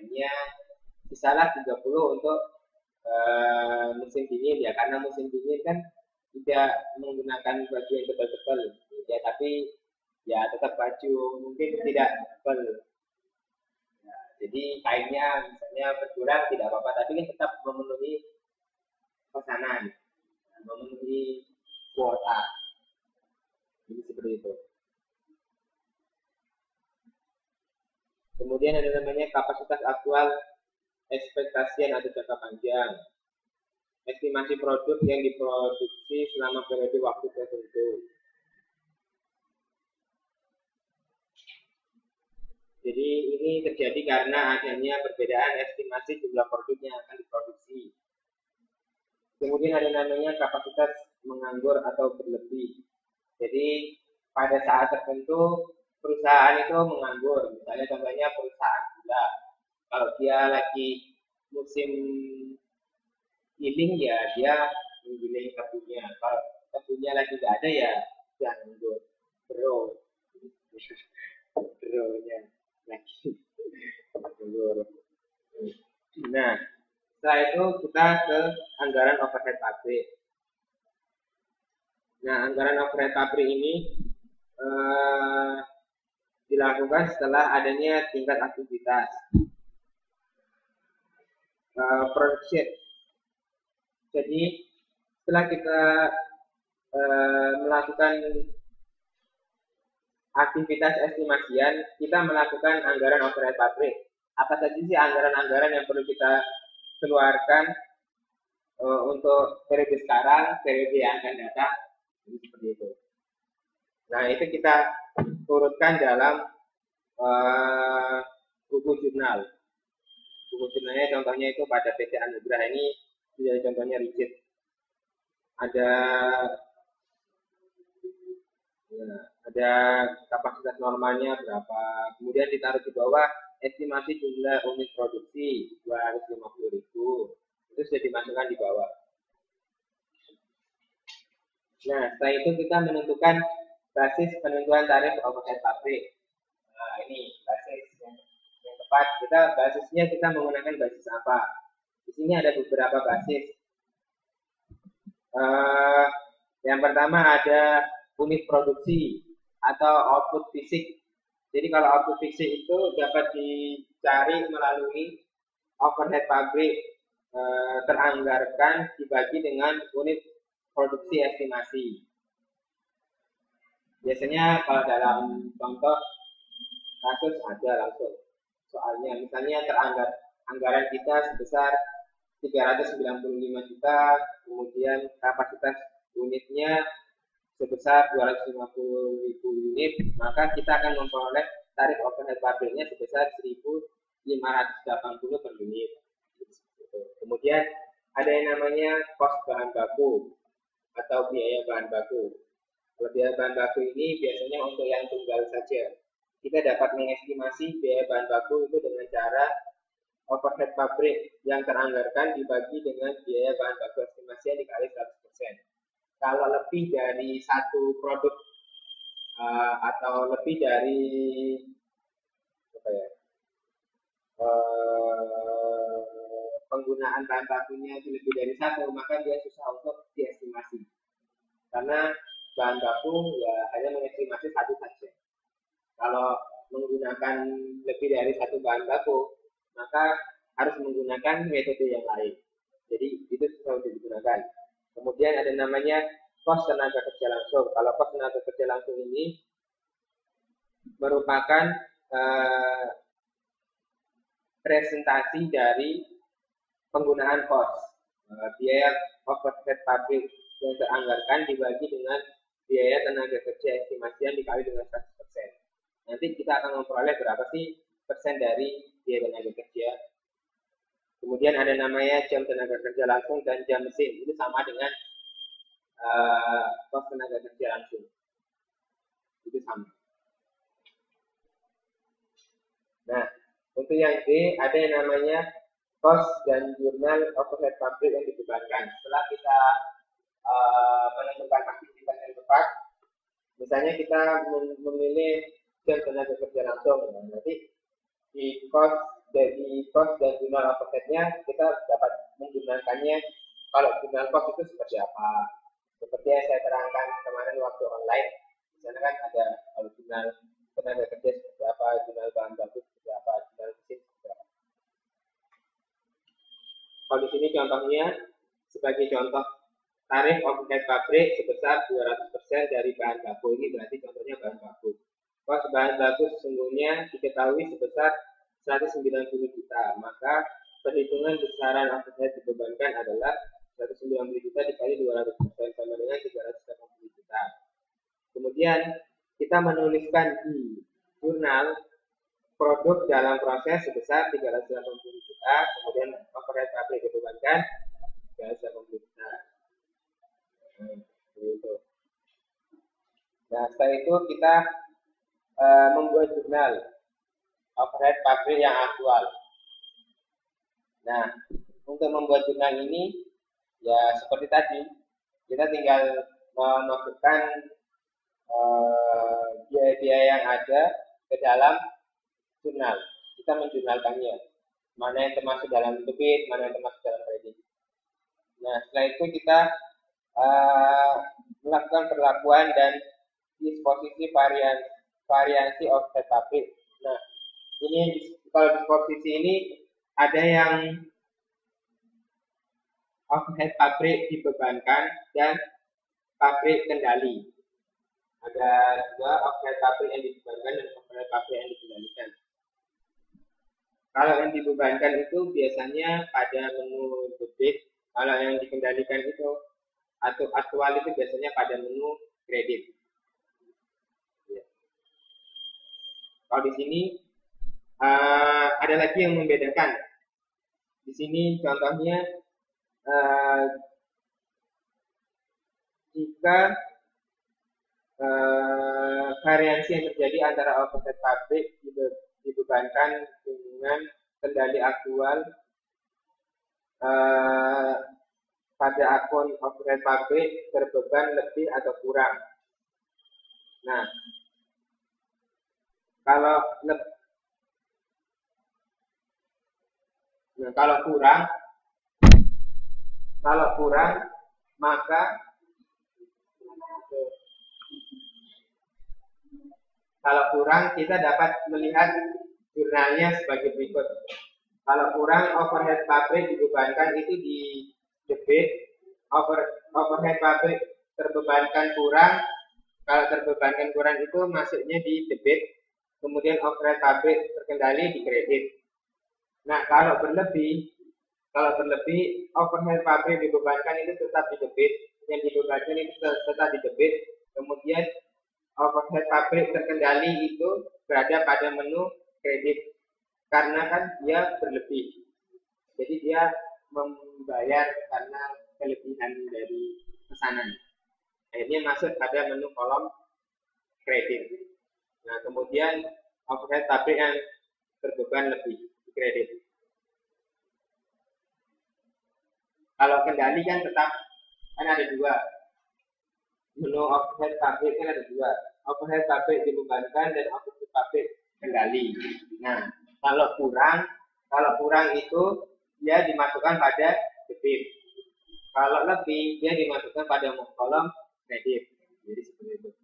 hanya misalnya 30 untuk uh, musim dingin ya karena musim dingin kan tidak menggunakan baju yang tebal-tebal ya tapi ya tetap baju mungkin tidak tebal ya, jadi kainnya misalnya berkurang tidak apa-apa. Tapi kan tetap memenuhi pesanan memenuhi kuota. Jadi seperti itu kemudian ada namanya kapasitas aktual ekspektasi atau jangka panjang estimasi produk yang diproduksi selama periode waktu tertentu. Jadi ini terjadi karena adanya perbedaan estimasi jumlah produk yang akan diproduksi. Kemudian ada namanya kapasitas menganggur atau berlebih. Jadi pada saat tertentu perusahaan itu menganggur. Misalnya contohnya perusahaan gula. Kalau dia lagi musim giling ya dia menggiling kebunnya kalau kebunnya lagi tidak ada ya dia nunggu bro. Bro nya lagi nah setelah itu kita ke anggaran overhead pabrik. Nah anggaran overhead pabrik ini eh, dilakukan setelah adanya tingkat aktivitas uh, jadi setelah kita e, melakukan aktivitas estimasian, kita melakukan anggaran overhead pabrik. Apa saja sih anggaran-anggaran yang perlu kita keluarkan e, untuk periode sekarang, periode yang akan datang, seperti itu. Nah itu kita turutkan dalam e, buku jurnal. Buku jurnalnya contohnya itu pada PT Anugerah ini jadi contohnya rigid ada ya, ada kapasitas normalnya berapa. Kemudian ditaruh di bawah estimasi jumlah unit produksi 250 ribu. Itu sudah dimasukkan di bawah. Nah setelah itu kita menentukan basis penentuan tarif overhead pabrik nah ini basis yang, yang tepat kita basisnya kita menggunakan basis apa di sini ada beberapa basis. Uh, yang pertama ada unit produksi atau output fisik. Jadi kalau output fisik itu dapat dicari melalui overhead pabrik uh, teranggarkan dibagi dengan unit produksi estimasi. Biasanya kalau dalam contoh kasus ada langsung soalnya misalnya teranggar anggaran kita sebesar 395 juta, kemudian kapasitas unitnya sebesar 250 ribu unit, maka kita akan memperoleh tarif overhead pabriknya sebesar 1.580 per unit. Kemudian ada yang namanya cost bahan baku atau biaya bahan baku. Biaya bahan baku ini biasanya untuk yang tunggal saja. Kita dapat mengestimasi biaya bahan baku itu dengan cara overhead pabrik yang teranggarkan dibagi dengan biaya bahan baku estimasi dikali 100%. Kalau lebih dari satu produk uh, atau lebih dari apa ya, uh, penggunaan bahan bakunya itu lebih dari satu, maka dia susah untuk diestimasi. Karena bahan baku ya hanya mengestimasi satu saja. Kalau menggunakan lebih dari satu bahan baku, maka harus menggunakan metode yang lain. Jadi itu untuk digunakan. Kemudian ada namanya kos tenaga kerja langsung. Kalau kos tenaga kerja langsung ini merupakan uh, presentasi dari penggunaan kos. Uh, biaya overhead pabrik yang teranggarkan dibagi dengan biaya tenaga kerja estimasi yang dikali dengan 100%. Nanti kita akan memperoleh berapa sih persen dari biaya tenaga kerja. Kemudian ada namanya jam tenaga kerja langsung dan jam mesin. Itu sama dengan uh, tenaga kerja langsung. Itu sama. Nah, untuk yang D ada yang namanya kos dan jurnal overhead pabrik yang dibebankan. Setelah kita uh, menentukan tepat, misalnya kita memilih jam tenaga kerja langsung, nanti di cost dari cost dan jurnal overheadnya kita dapat menggunakannya kalau jurnal cost itu seperti apa. Seperti yang saya terangkan kemarin waktu online di sana kan ada kalau jurnal tenaga kerja seperti apa jurnal bahan baku seperti apa jurnal mesin seperti apa. Kalau di sini contohnya sebagai contoh tarif overhead pabrik sebesar 200% dari bahan baku. Ini berarti contohnya bahan baku. Kos bahan baku sesungguhnya diketahui sebesar 190 juta, maka perhitungan besaran overhead dibebankan adalah 190 juta dikali 200 persen sama dengan 380 juta. Kemudian kita menuliskan di jurnal produk dalam proses sebesar 380 juta, kemudian overhead pabrik dibebankan 380 juta. Nah, itu. Nah, setelah itu kita uh, membuat jurnal overhead pabrik yang aktual. Nah, untuk membuat jurnal ini, ya seperti tadi, kita tinggal memasukkan biaya-biaya uh, yang ada ke dalam jurnal. Kita menjurnalkannya. Mana yang termasuk dalam debit, mana yang termasuk dalam kredit. Nah, setelah itu kita uh, melakukan perlakuan dan disposisi varian variasi offset pabrik. Nah, ini kalau di posisi ini ada yang offset pabrik dibebankan dan pabrik kendali. Ada dua offset pabrik yang dibebankan dan offset pabrik yang dikendalikan. Kalau yang dibebankan itu biasanya pada menu debit, kalau yang dikendalikan itu atau aktual itu biasanya pada menu kredit. Kalau di sini uh, ada lagi yang membedakan. Di sini contohnya uh, jika uh, variansi yang terjadi antara output pabrik dibebankan dengan kendali aktual uh, pada akun overhead pabrik berbeban lebih atau kurang. Nah, kalau nah, kalau kurang kalau kurang maka kalau kurang kita dapat melihat jurnalnya sebagai berikut. Kalau kurang overhead pabrik dibebankan itu di debit, over, overhead pabrik terbebankan kurang, kalau terbebankan kurang itu masuknya di debit, kemudian overhead pabrik terkendali di kredit. Nah, kalau berlebih, kalau berlebih, overhead pabrik dibebankan itu tetap di debit, yang dibebankan itu tetap di debit, kemudian overhead pabrik terkendali itu berada pada menu kredit, karena kan dia berlebih. Jadi dia membayar karena kelebihan dari pesanan. Akhirnya masuk pada menu kolom kredit. Nah, kemudian overhead pabrik yang berbeban lebih di kredit. Kalau kendali kan tetap kan ada dua. Menu overhead pabrik kan ada dua. Overhead pabrik dibebankan dan overhead pabrik kendali. Nah, kalau kurang, kalau kurang itu dia dimasukkan pada debit. Kalau lebih, dia dimasukkan pada kolom kredit. Jadi seperti itu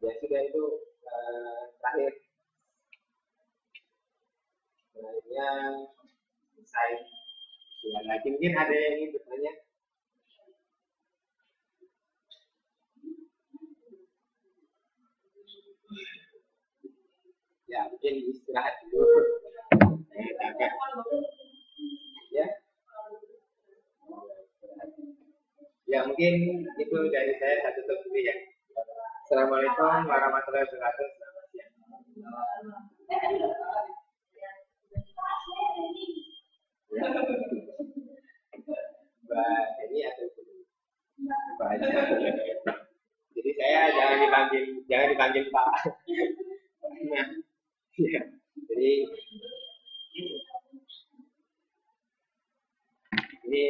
ya sudah itu uh, terakhir. Sebenarnya selesai. Ya lagi mungkin ada yang ingin bertanya? Ya mungkin istirahat dulu. Eh, ya. Ya mungkin itu dari saya satu dulu ya Assalamualaikum warahmatullahi wabarakatuh. Selamat siang. Mbak ini atau Mbak aja. Jadi saya jangan dipanggil jangan dipanggil Pak. Nah, ya. Jadi ini